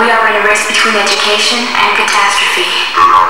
We are in a race between education and catastrophe.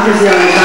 Obrigada, Jana.